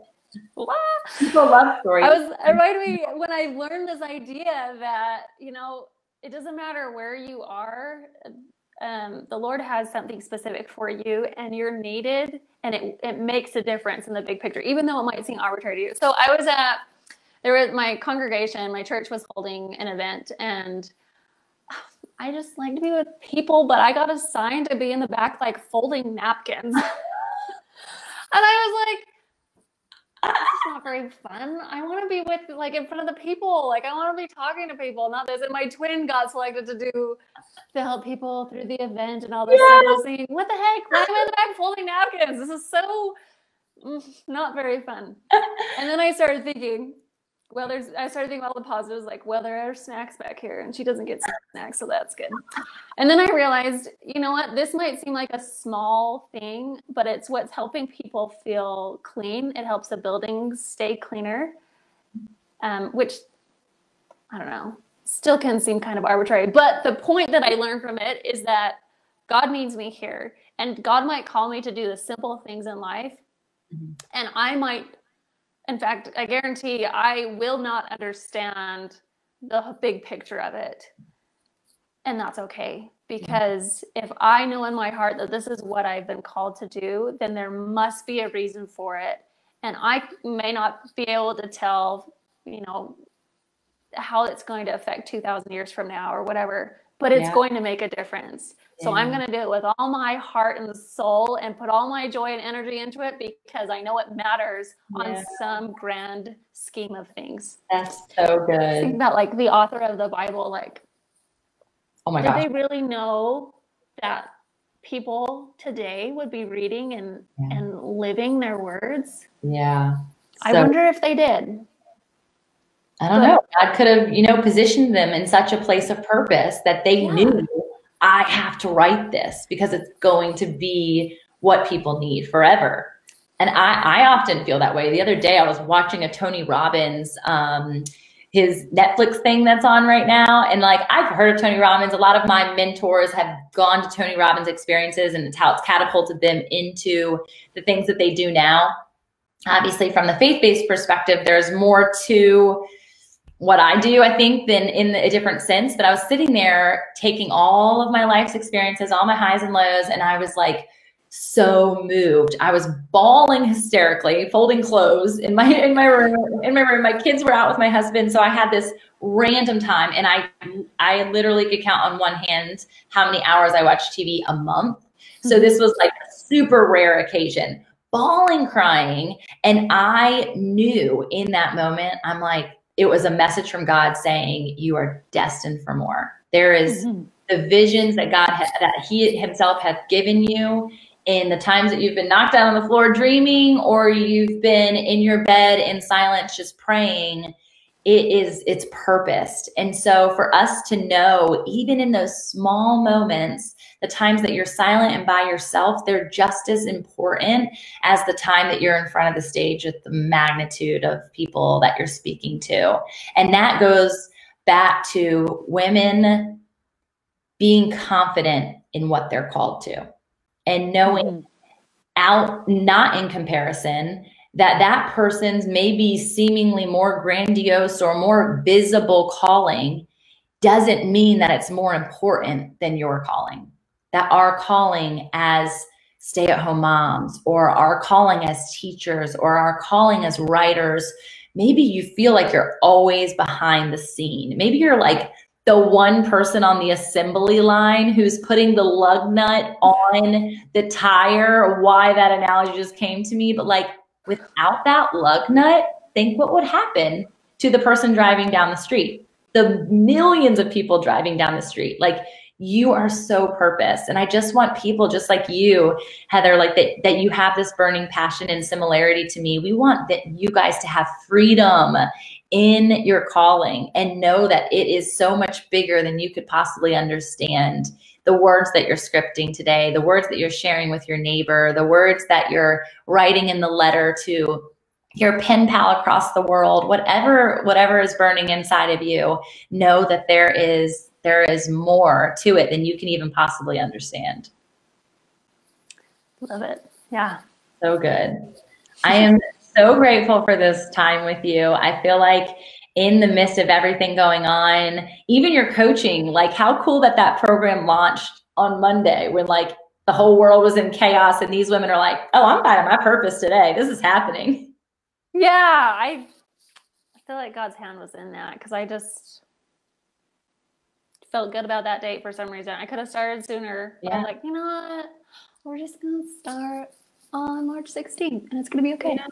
What? People love stories. I was it reminded me when I learned this idea that, you know, it doesn't matter where you are. Um, the Lord has something specific for you, and you're needed, and it it makes a difference in the big picture, even though it might seem arbitrary to you. So I was at there was my congregation, my church was holding an event, and I just like to be with people, but I got assigned to be in the back, like folding napkins. and I was like, that's not very fun. I want to be with like in front of the people. Like I want to be talking to people, not this. And my twin got selected to do to help people through the event and all this yeah. stuff. Thinking, what the heck? Why am I in the back folding napkins? This is so mm, not very fun. and then I started thinking, well, there's I started thinking about all the positives, like, well, there are snacks back here, and she doesn't get snacks, so that's good. And then I realized, you know what, this might seem like a small thing, but it's what's helping people feel clean. It helps the buildings stay cleaner, um, which I don't know, still can seem kind of arbitrary. But the point that I learned from it is that God needs me here. And God might call me to do the simple things in life. Mm-hmm. And I might, in fact, I guarantee I will not understand the big picture of it. And that's okay. Because if I know in my heart that this is what I've been called to do, then there must be a reason for it. And I may not be able to tell, you know, how it's going to affect 2000 years from now or whatever but it's yeah. going to make a difference. So i'm going to do it with all my heart and soul and put all my joy and energy into it because i know it matters yeah. on some grand scheme of things. That's so good. Think about like the author of the bible like oh my god did they really know that people today would be reading and and living their words? Yeah. So- i wonder if they did I don't know. God could have, you know, positioned them in such a place of purpose that they yeah. knew I have to write this because it's going to be what people need forever. And I, I often feel that way. The other day I was watching a Tony Robbins, um, his Netflix thing that's on right now. And like I've heard of Tony Robbins. A lot of my mentors have gone to Tony Robbins experiences and it's how it's catapulted them into the things that they do now. Obviously, from the faith-based perspective, there's more to what I do, I think, than in a different sense. But I was sitting there taking all of my life's experiences, all my highs and lows, and I was like so moved. I was bawling hysterically, folding clothes in my in my room. In my room, my kids were out with my husband, so I had this random time, and I I literally could count on one hand how many hours I watched TV a month. So hmm. this was like a super rare occasion. Bawling, crying, and I knew in that moment, I'm like, it was a message from God saying, You are destined for more. There is mm-hmm. the visions that God ha- that He Himself hath given you in the times that you've been knocked out on the floor dreaming or you've been in your bed in silence just praying it is it's purposed and so for us to know even in those small moments the times that you're silent and by yourself they're just as important as the time that you're in front of the stage with the magnitude of people that you're speaking to and that goes back to women being confident in what they're called to and knowing mm-hmm. out not in comparison that that person's maybe seemingly more grandiose or more visible calling doesn't mean that it's more important than your calling. That our calling as stay at home moms or our calling as teachers or our calling as writers, maybe you feel like you're always behind the scene. Maybe you're like the one person on the assembly line who's putting the lug nut on the tire. Why that analogy just came to me, but like Without that lug nut, think what would happen to the person driving down the street, the millions of people driving down the street. Like you are so purpose. And I just want people just like you, Heather, like that, that you have this burning passion and similarity to me. We want that you guys to have freedom in your calling and know that it is so much bigger than you could possibly understand the words that you're scripting today, the words that you're sharing with your neighbor, the words that you're writing in the letter to your pen pal across the world, whatever whatever is burning inside of you, know that there is there is more to it than you can even possibly understand. Love it. Yeah. So good. I am so grateful for this time with you. I feel like in the midst of everything going on, even your coaching, like how cool that that program launched on Monday when like the whole world was in chaos and these women are like, oh, I'm finding my purpose today. This is happening. Yeah, I feel like God's hand was in that because I just felt good about that date for some reason. I could have started sooner. Yeah. I'm like, you know what? We're just gonna start on March 16th and it's gonna be okay. Yeah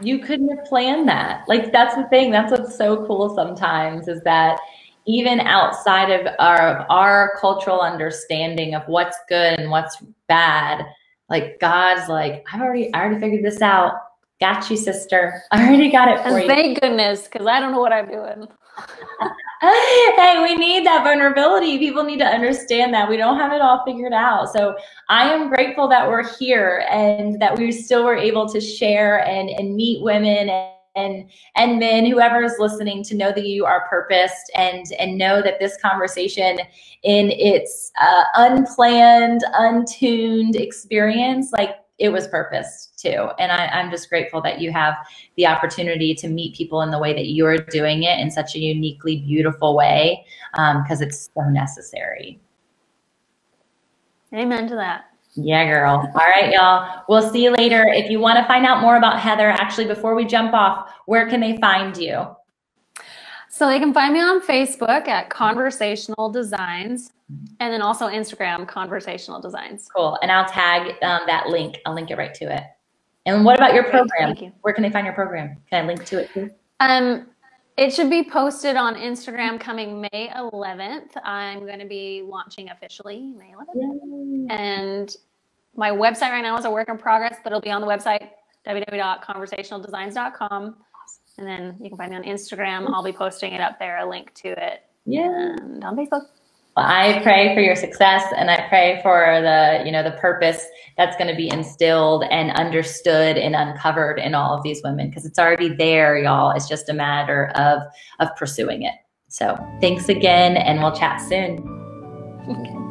you couldn't have planned that. Like that's the thing. That's what's so cool sometimes is that even outside of our our cultural understanding of what's good and what's bad, like God's like, I've already I already figured this out. Got you, sister. I already got it for and you. Thank goodness, because I don't know what I'm doing. hey, we need that vulnerability. People need to understand that we don't have it all figured out. So I am grateful that we're here and that we still were able to share and, and meet women and, and and men whoever is listening to know that you are purposed and and know that this conversation in its uh, unplanned untuned experience like it was purpose too and I, i'm just grateful that you have the opportunity to meet people in the way that you're doing it in such a uniquely beautiful way because um, it's so necessary amen to that yeah, girl. All right, y'all. We'll see you later. If you want to find out more about Heather, actually, before we jump off, where can they find you? So they can find me on Facebook at Conversational Designs and then also Instagram, Conversational Designs. Cool. And I'll tag um, that link. I'll link it right to it. And what about your program? You. Where can they find your program? Can I link to it too? Um, it should be posted on Instagram coming May 11th. I'm going to be launching officially May 11th. Yay. And my website right now is a work in progress, but it'll be on the website www.conversationaldesigns.com. And then you can find me on Instagram. I'll be posting it up there, a link to it. Yeah. And on Facebook. Well, I pray for your success and I pray for the, you know, the purpose that's going to be instilled and understood and uncovered in all of these women because it's already there, y'all. It's just a matter of of pursuing it. So, thanks again and we'll chat soon. Okay.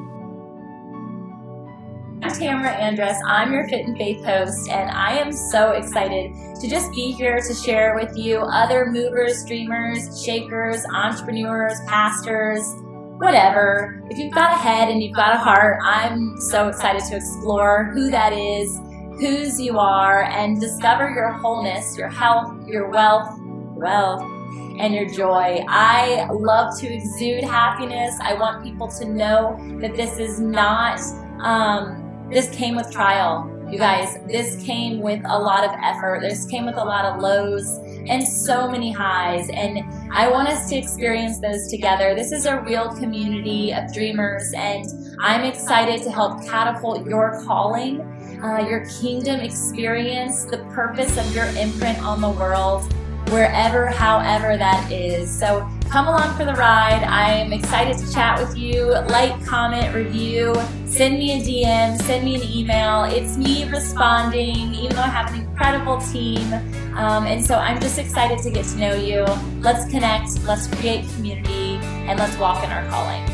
Tamra Andress. I'm your Fit in Faith host, and I am so excited to just be here to share with you other movers, dreamers, shakers, entrepreneurs, pastors, whatever. If you've got a head and you've got a heart, I'm so excited to explore who that is, whose you are, and discover your wholeness, your health, your wealth, wealth, and your joy. I love to exude happiness. I want people to know that this is not, um, this came with trial. You guys, this came with a lot of effort. This came with a lot of lows and so many highs. And I want us to experience those together. This is a real community of dreamers, and I'm excited to help catapult your calling, uh, your kingdom experience, the purpose of your imprint on the world wherever, however that is. So come along for the ride. I'm excited to chat with you. Like, comment, review, send me a DM, send me an email. It's me responding, even though I have an incredible team. Um, and so I'm just excited to get to know you. Let's connect, let's create community, and let's walk in our calling.